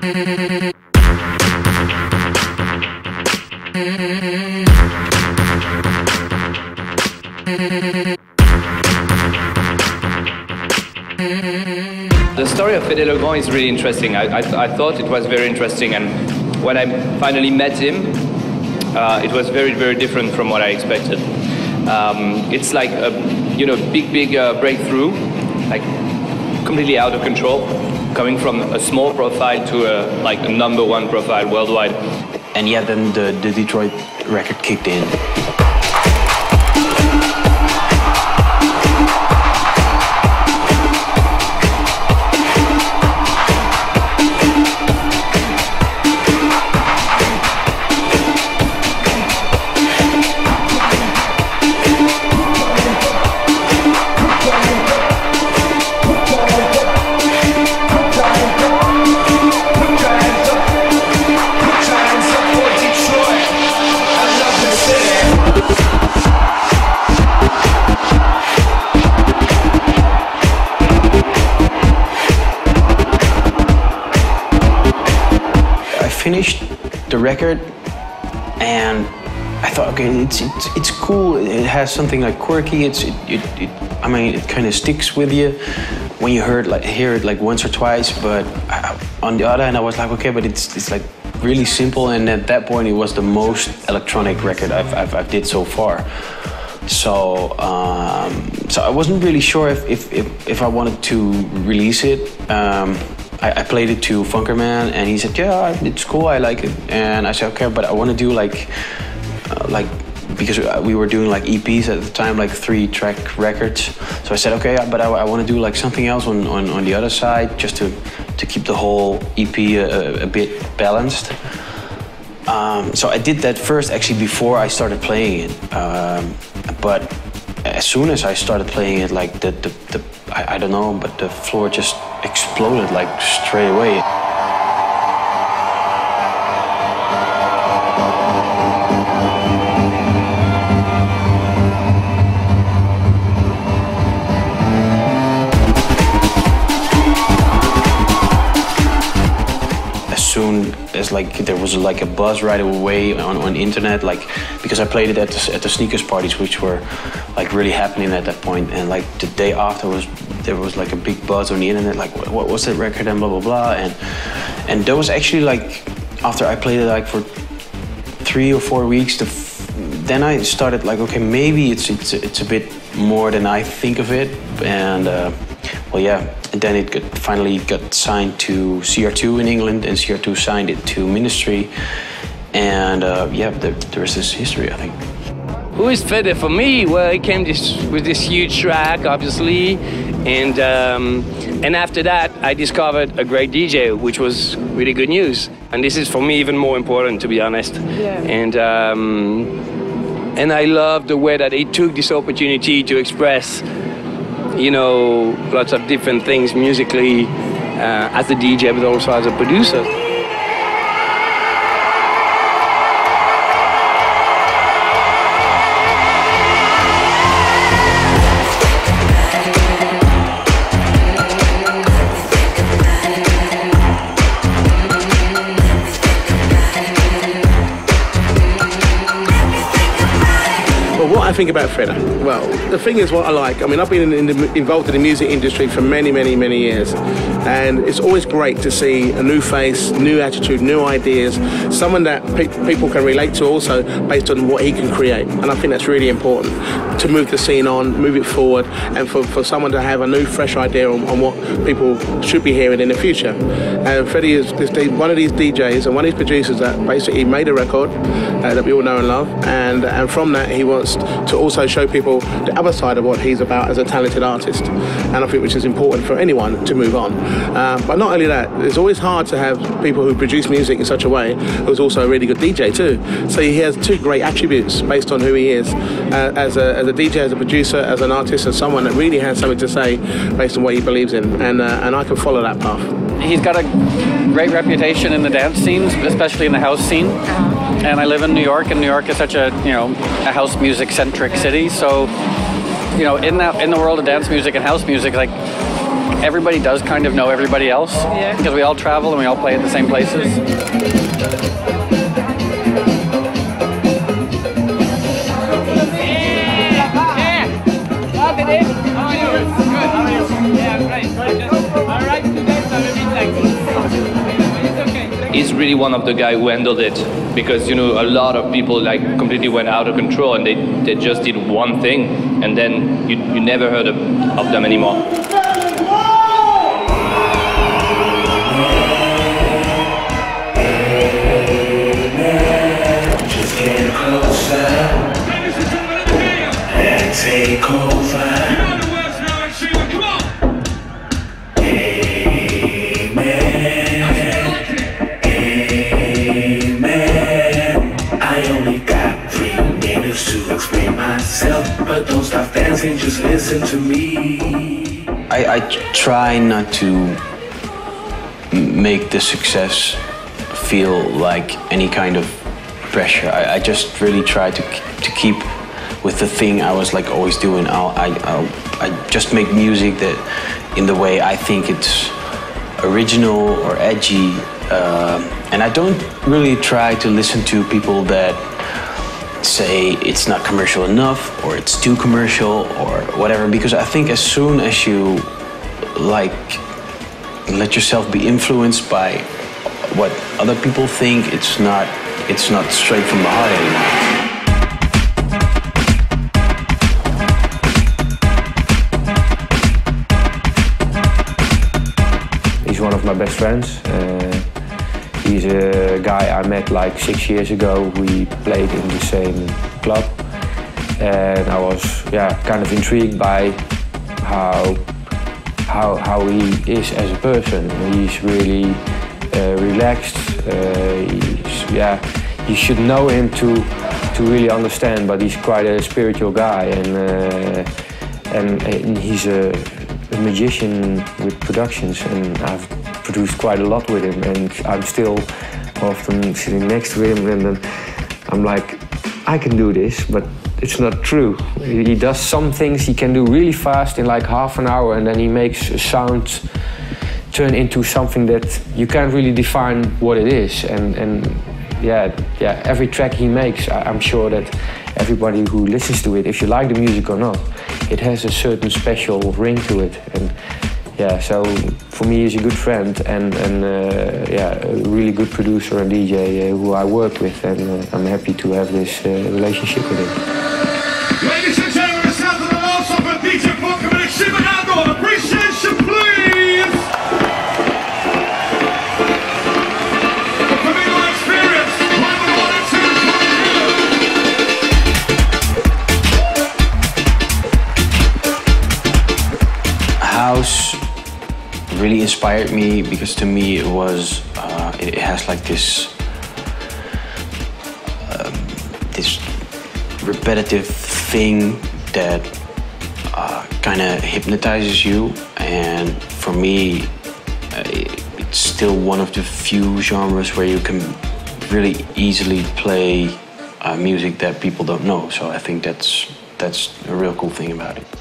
The story of Fedde Le Grand is really interesting. I, I, I, thought it was very interesting, and when I finally met him, uh, it was very, very different from what I expected. Um, it's like a you know big, big uh, breakthrough, like completely out of control, coming from a small profile to a like a number one profile worldwide. And yeah, then the, the Detroit record kicked in. Record and I thought, okay, it's, it's, it's cool. It has something like quirky. It's it, it, it I mean, it kind of sticks with you when you heard like hear it like once or twice. But I, on the other hand, I was like, okay, but it's it's like really simple. And at that point, it was the most electronic record I've I've, I've did so far. So um, so I wasn't really sure if if, if, if I wanted to release it. Um, I, I, played it to Funkerman, and he said, "Yeah, it's cool. I like it." And I said, "Okay, but I want to do like, uh, like." Because we were doing like EPs at the time, like three track records. So I said, okay, but I, I want to do like something else on, on, on the other side, just to, to keep the whole EP a, a bit balanced. Um, so I did that first actually before I started playing it. Um, but as soon as I started playing it, like the, the, the I, I don't know, but the floor just exploded like straight away. Soon as like there was like a buzz right away on, on internet like because I played it at the, at the sneakers parties which were like really happening at that point. And like the day after was there was like a big buzz on the internet like what, what was that record? and blah blah blah. And and there was actually like after I played it like for three or four weeks the then I started like okay maybe it's it's it's a bit more than I think of it. And uh, well yeah and then it got, finally got signed to CR2 in England, and CR2 signed it to Ministry. And uh, yeah, the, the rest is history, I think. Who is Fedde for me? Well, he came this, with this huge track, obviously, and um, and after that, I discovered a great DJ, which was really good news. And this is for me even more important, to be honest. Yeah. And um, and I love the way that he took this opportunity to express you know, lots of different things musically uh, as a DJ, but also as a producer. Think about Fedde? Well, the thing is what I like. I mean, I've been in, involved in the music industry for many, many, many years. And it's always great to see a new face, new attitude, new ideas, someone that pe- people can relate to also based on what he can create. And I think that's really important to move the scene on, move it forward, and for, for someone to have a new, fresh idea on, on what people should be hearing in the future. And Freddie is one of these DJs and one of these producers that basically made a record uh, that we all know and love. And, and from that, he wants to also show people the other side of what he's about as a talented artist. And I think which is important for anyone to move on. Uh, but not only that, it's always hard to have people who produce music in such a way who's also a really good DJ too. So he has two great attributes based on who he is uh, as, a, as a DJ, as a producer, as an artist, as someone that really has something to say based on what he believes in. And, uh, and I can follow that path. He's got a great reputation in the dance scenes, especially in the house scene. And I live in New York, and New York is such a you know a house music centric city. So you know in that in the world of dance music and house music, like everybody does kind of know everybody else Yeah. because we all travel and we all play at the same places. Really one of the guy who handled it because you know a lot of people like completely went out of control and they, they just did one thing and then you, you never heard of, of them anymore. Stop dancing, just listen to me. I, I try not to make the success feel like any kind of pressure. I, I just really try to to keep with the thing I was like always doing. I'll, I I'll, I just make music that in the way I think it's original or edgy, uh, and I don't really try to listen to people that say it's not commercial enough or it's too commercial or whatever because i think as soon as you like let yourself be influenced by what other people think it's not it's not straight from the heart anymore He's one of my best friends. Uh, he's a guy I met like six years ago. We played in the same club, and I was yeah kind of intrigued by how how how he is as a person. He's really uh, relaxed. Uh, he's, yeah, you should know him to to really understand. But he's quite a spiritual guy, and uh, and, and he's a, a magician with productions, and I've produced quite a lot with him, and I'm still often sitting next to him, and then I'm like, I can do this, but it's not true. He does some things he can do really fast in like half an hour, and then he makes a sound turn into something that you can't really define what it is. And and yeah, yeah, every track he makes, I'm sure that everybody who listens to it, if you like the music or not, it has a certain special ring to it. And yeah, so for me, he's a good friend and and uh, yeah, a really good producer and DJ uh, who I work with, and uh, I'm happy to have this uh, relationship with him. Really inspired me because to me it was uh, it, has like this um, this repetitive thing that uh, kind of hypnotizes you. And for me uh, it, it's still one of the few genres where you can really easily play uh, music that people don't know. So i think that's that's a real cool thing about it